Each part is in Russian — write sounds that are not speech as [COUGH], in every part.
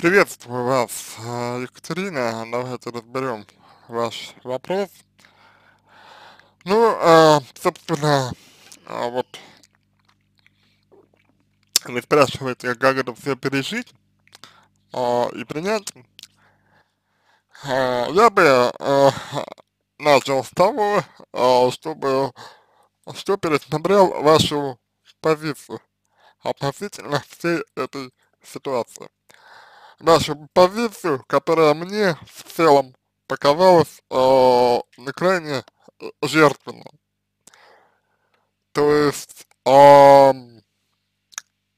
Приветствую вас, э, Екатерина. Давайте разберем ваш вопрос. Ну, э, собственно, э, вот вы спрашиваете, как это все пережить и принять. Я бы начал с того, чтобы, что пересмотрел вашу позицию относительно всей этой ситуации. Вашу позицию, которая мне в целом показалась э, крайне жертвенно. То есть, э,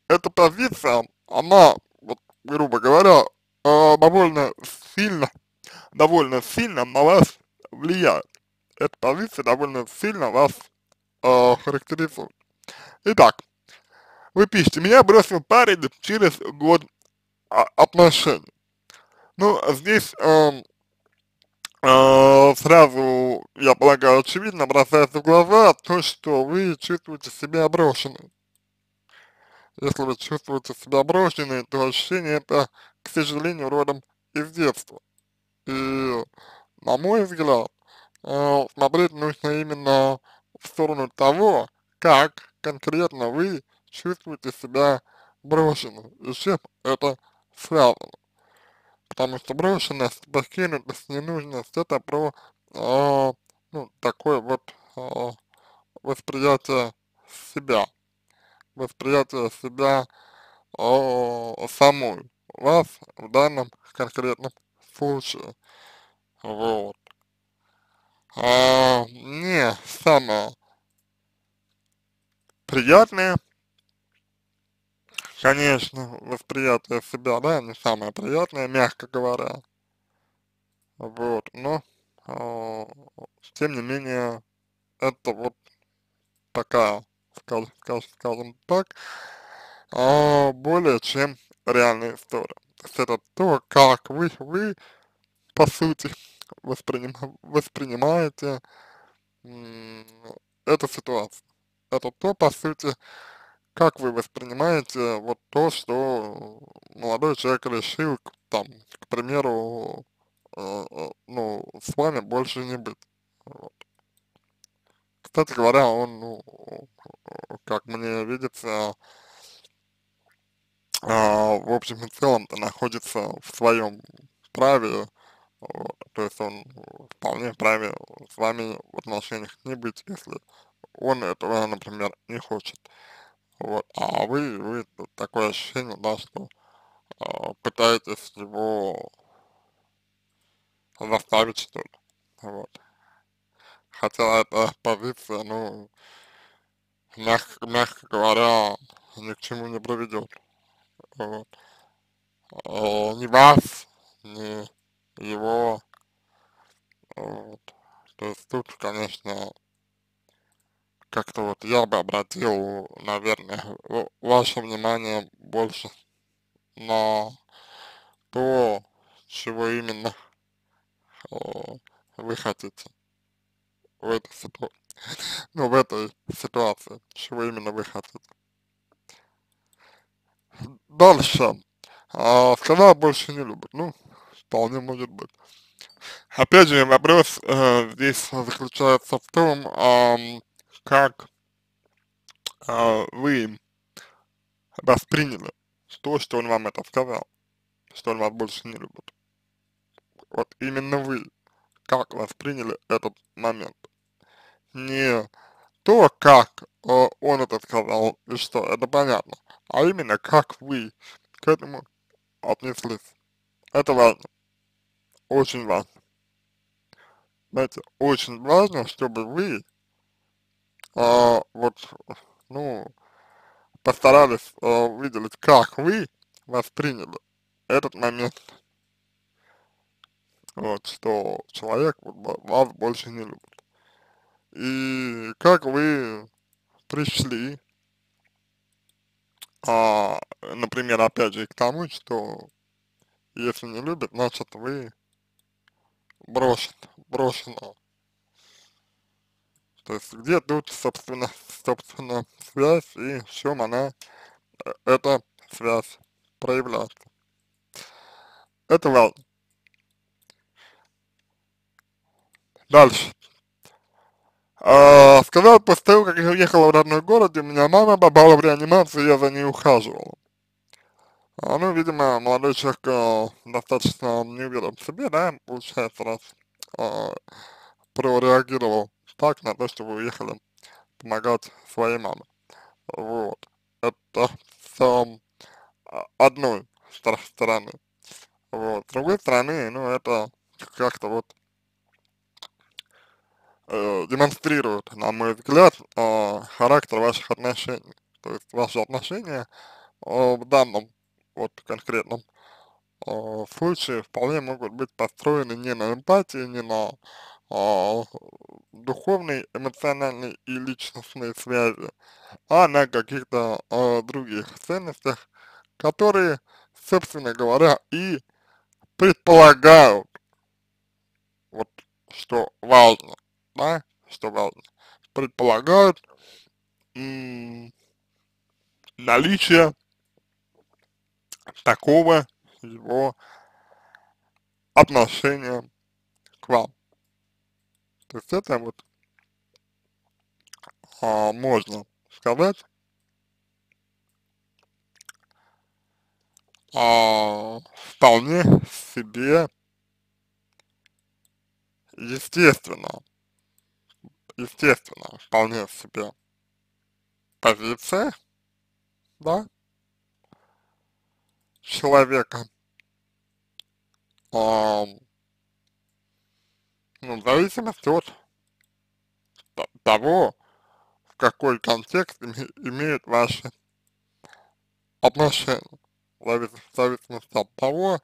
эта позиция, она, вот, грубо говоря, э, довольно сильно, довольно сильно на вас влияет. Эта позиция довольно сильно вас э, характеризует. Итак, вы пишете, меня бросил парень через год отношений. Ну, здесь э, э, сразу, я полагаю, очевидно бросается в глаза то, что вы чувствуете себя брошенной. Если вы чувствуете себя брошенной, то ощущение это, к сожалению, родом из детства. И, на мой взгляд, э, смотреть нужно именно в сторону того, как конкретно вы чувствуете себя брошенным, и чем это связано. Потому что брошенность, покинутость, ненужность, это про, э, ну, такое вот э, восприятие себя, восприятие себя э, самой, вас в данном конкретном случае, вот. А, не самое приятное конечно, восприятие себя, да, не самое приятное, мягко говоря. Вот, но, э, тем не менее, это вот такая, скажем, скажем так, э, более чем реальная история. То есть это то, как вы, вы по сути, восприним, воспринимаете эту ситуацию. Это то, по сути, как вы воспринимаете вот то, что молодой человек решил, там, к примеру, э, э, ну, с вами больше не быть? Вот. Кстати говоря, он, ну, как мне видится, э, в общем и целом-то находится в своем праве, вот, то есть он вполне вправе с вами в отношениях не быть, если он этого, например, не хочет. Вот, а вы, вы такое ощущение, да, что э, пытаетесь его заставить, что ли, вот. Хотя эта позиция, ну, мягко, мягко говоря, ни к чему не приведет. Вот. Э, ни вас, ни его, вот. То есть тут, конечно, как-то вот я бы обратил, наверное, ваше внимание больше на то, чего именно о, вы хотите в этой ситуации, [LAUGHS] ну, в этой ситуации, чего именно вы хотите. Дальше. А, сказала больше не любит. Ну, вполне может быть. Опять же, вопрос э, здесь заключается в том, э, как э, вы восприняли то, что он вам это сказал, что он вас больше не любит. Вот именно вы как восприняли этот момент. Не то, как э, он это сказал и что, это понятно, а именно как вы к этому отнеслись. Это важно, очень важно. Знаете, очень важно, чтобы вы а, вот, ну, постарались а, выделить, как вы восприняли этот момент. Вот, что человек вот, вас больше не любит. И как вы пришли, а, например, опять же, к тому, что если не любит, значит вы брошен, брошена то есть где тут, собственно, собственно, связь и в чем она, э, эта связь проявляется. это важно. Дальше. А, сказал, после того, как я уехала в родной город, у меня мама попала в реанимацию, я за ней ухаживала. А, ну, видимо, молодой человек а, достаточно не уверен в себе, да, получается, раз а, прореагировал так на то, что вы уехали помогать своей маме. Вот. Это с одной стороны. Вот. С другой стороны, ну, это как-то вот э, демонстрирует, на мой взгляд, э, характер ваших отношений. То есть ваши отношения э, в данном вот конкретном э, случае вполне могут быть построены не на эмпатии, не на э, духовной, эмоциональной и личностной связи, а на каких-то э, других ценностях, которые, собственно говоря, и предполагают, вот что важно, да, что важно, предполагают наличие такого его отношения к вам. То есть это вот а, можно сказать а, вполне себе естественно, естественно, вполне себе позиция, да, человека, а, ну, в зависимости от того, в какой контекст имеют ваши отношения, в зависимости от того,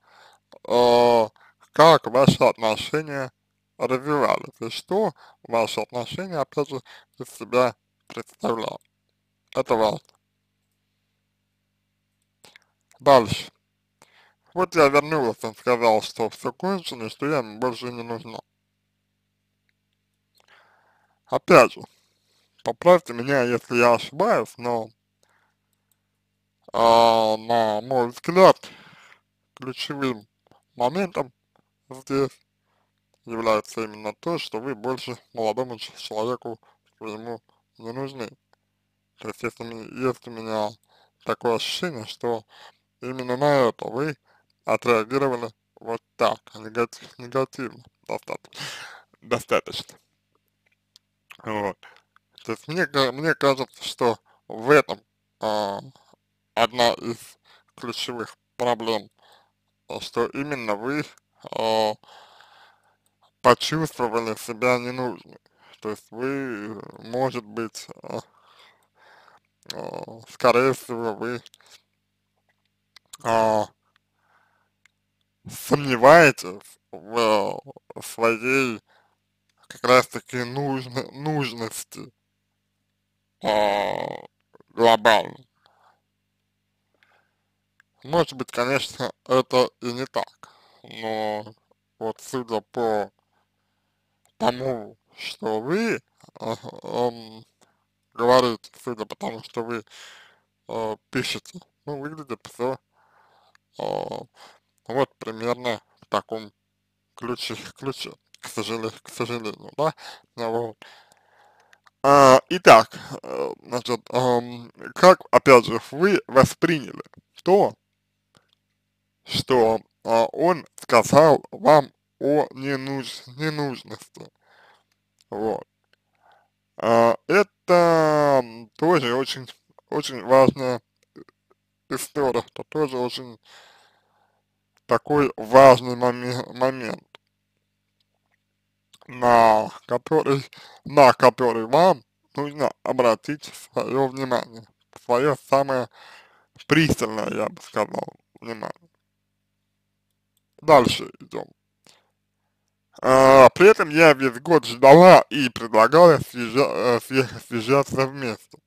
э, как ваши отношения развивались, и что ваши отношения, опять же, из себя представляют. Это важно. Дальше. Вот я вернулась, он сказал, что все кончено, что я ему больше не нужна. Опять же, поправьте меня, если я ошибаюсь, но э, на мой взгляд, ключевым моментом здесь является именно то, что вы больше молодому человеку своему не нужны. То есть, если есть у меня такое ощущение, что именно на это вы отреагировали вот так, негатив, негативно достаточно. достаточно. Вот. То есть мне, мне кажется, что в этом а, одна из ключевых проблем, что именно вы а, почувствовали себя ненужной. То есть вы, может быть, а, а, скорее всего, вы а, сомневаетесь в, в своей как раз таки нужно, нужности а, глобально. Может быть, конечно, это и не так, но вот судя по тому, что вы э, э, говорите, судя по тому, что вы э, пишете, ну, выглядит все э, вот примерно в таком ключе, ключе к сожалению, к сожалению, да, вот. А, итак, э, значит, как, опять же, вы восприняли то, что э, он сказал вам о ненуж ненужности, вот. А, это тоже очень, очень важная история, это тоже очень такой важный момент, момент на который, на который вам нужно обратить свое внимание, свое самое пристальное, я бы сказал, внимание. Дальше идем. А, при этом я весь год ждала и предлагала свежа, э, свежаться вместе.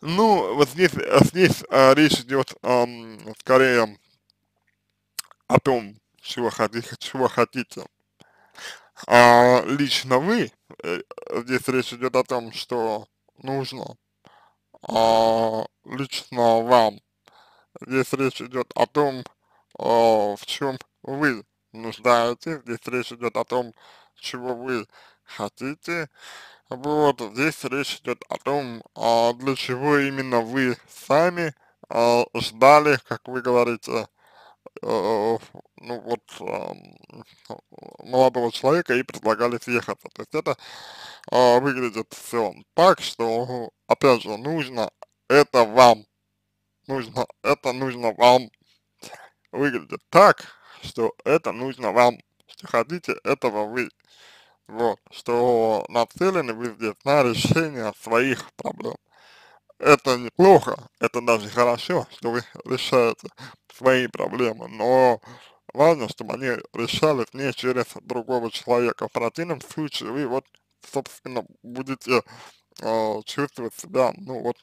Ну, вот здесь, здесь а, речь идет а, скорее о том, чего хотите, чего хотите а, лично вы, э, здесь речь идет о том, что нужно а, лично вам. Здесь речь идет о том, о, в чем вы нуждаетесь, здесь речь идет о том, чего вы хотите, вот, здесь речь идет о том, а, для чего именно вы сами а, ждали, как вы говорите, ну вот, э, молодого человека и предлагали съехаться. То есть это э, выглядит все так, что, опять же, нужно это вам, нужно, это нужно вам, выглядит так, что это нужно вам, что хотите этого вы, вот, что нацелены вы здесь на решение своих проблем. Это неплохо, это даже хорошо, что вы решаете свои проблемы, но важно, чтобы они решались не через другого человека. В противном случае вы вот, собственно, будете э, чувствовать себя, ну вот,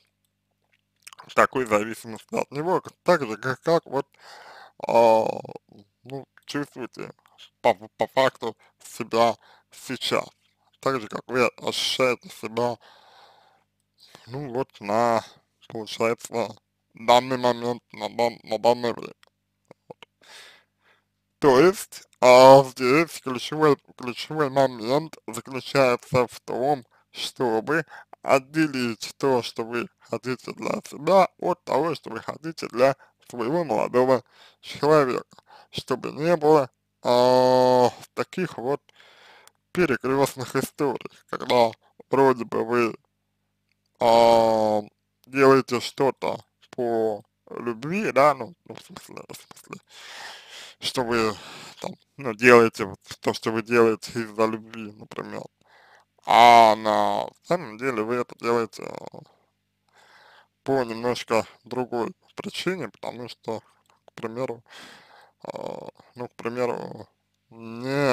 такой зависимости от него, так же, как, как вот, э, ну, чувствуете по, по факту себя сейчас. Так же, как вы ощущаете себя, ну вот, на, получается, данный момент, на, дан, на данное время. Вот. То есть, а здесь ключевой, ключевой момент заключается в том, чтобы отделить то, что вы хотите для себя, от того, что вы хотите для своего молодого человека, чтобы не было э, таких вот перекрестных историй, когда вроде бы вы э, делаете что-то по любви, да, ну, ну в смысле, в смысле, что вы там, ну, делаете вот то, что вы делаете из-за любви, например, а на самом деле вы это делаете по немножко другой причине, потому что, к примеру, э, ну, к примеру, не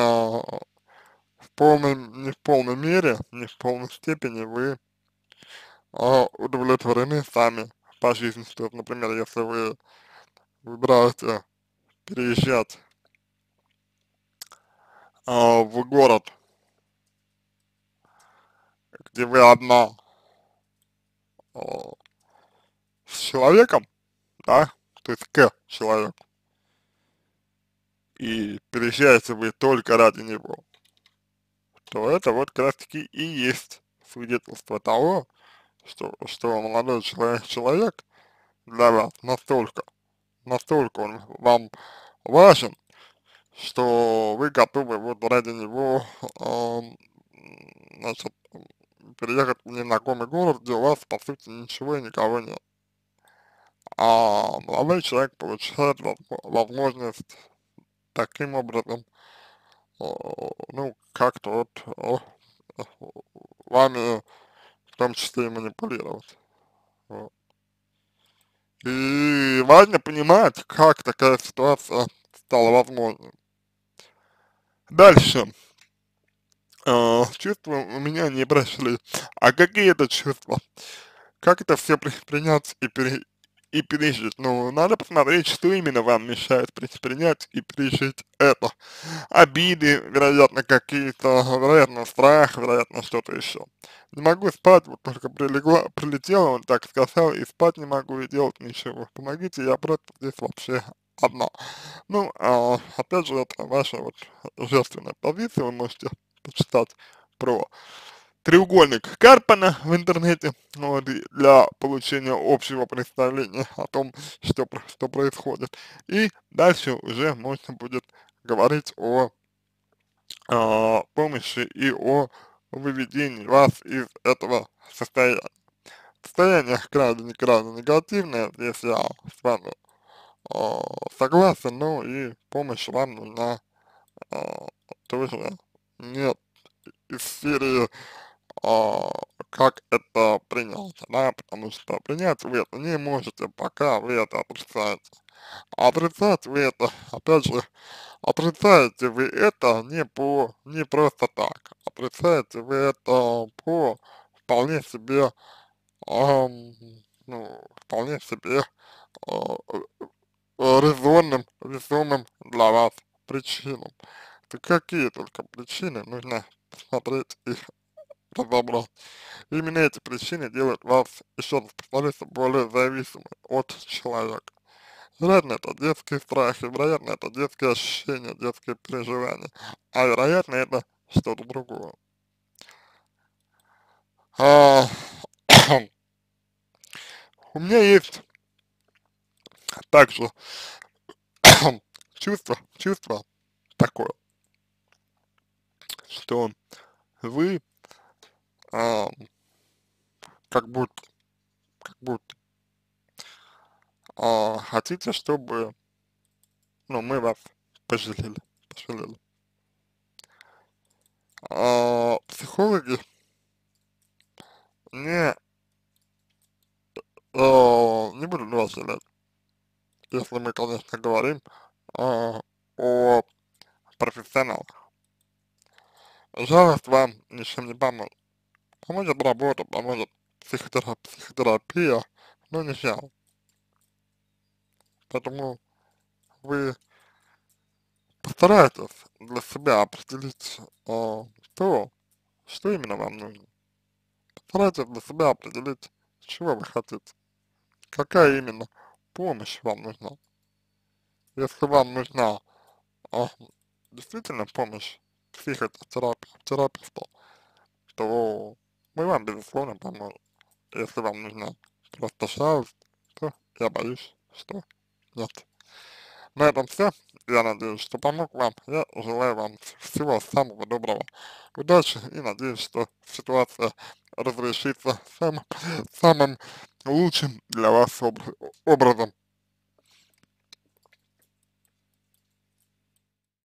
в полной, не в полной мере, не в полной степени вы э, удовлетворены сами по жизни, что, например, если вы выбираете переезжать э, в город, где вы одна э, с человеком, да, то есть к человеку, и переезжаете вы только ради него, то это вот как раз таки и есть свидетельство того, что, что молодой человек, человек для вас настолько, настолько он вам важен, что вы готовы вот ради него, э, значит, переехать в незнакомый город, где у вас, по сути, ничего и никого нет. А молодой человек получает возможность таким образом, ну, как-то вот вами в том числе и манипулировать. Вот. И важно понимать, как такая ситуация стала возможной. Дальше. Э, чувства у меня не прошли. А какие это чувства? Как это все при, принять и, пере, и пережить. Ну, надо посмотреть, что именно вам мешает принять и пережить это. Обиды, вероятно, какие-то, вероятно, страх, вероятно, что-то еще. Не могу спать, вот только прилегла, прилетела, он так сказал, и спать не могу, и делать ничего. Помогите, я просто здесь вообще одна. Ну, а, опять же, это ваша вот женственная позиция, вы можете почитать про треугольник Карпана в интернете вот, для получения общего представления о том, что, что происходит. И дальше уже можно будет говорить о, о помощи и о выведении вас из этого состояния. Состояние крайне, крайне негативное, здесь я с вами э, согласен, но и помощь вам нужна э, тоже нет из серии а, как это принять, да, потому что принять вы это не можете, пока вы это отрицаете. Отрицать вы это, опять же, отрицаете вы это не по, не просто так, отрицаете вы это по вполне себе, эм, ну, вполне себе э, резонным, весомым для вас причинам. Это какие только причины, нужно посмотреть их разобрать. Именно эти причины делают вас, еще раз повторюсь, более зависимым от человека. Вероятно, это детские страхи, вероятно, это детские ощущения, детские переживания, а вероятно, это что-то другое. А, [COUGHS] у меня есть также [COUGHS] чувство, чувство такое, что вы а, как будто, как будто а, хотите, чтобы, ну, мы вас пожалели, пожалели. А, психологи не, а, не будут вас жалеть, если мы, конечно, говорим а, о профессионалах. Жалость вам ничем не поможет. Поможет работа, поможет психотера психотерапия, но не жалость. Поэтому вы постарайтесь для себя определить э, то, что именно вам нужно. Постарайтесь для себя определить, чего вы хотите, какая именно помощь вам нужна. Если вам нужна э, действительно помощь психотерапевта, то мы вам безусловно поможем. Если вам нужна просто жалость, то я боюсь, что нет. На этом все. Я надеюсь, что помог вам. Я желаю вам всего самого доброго. Удачи и надеюсь, что ситуация разрешится самым, самым лучшим для вас образом.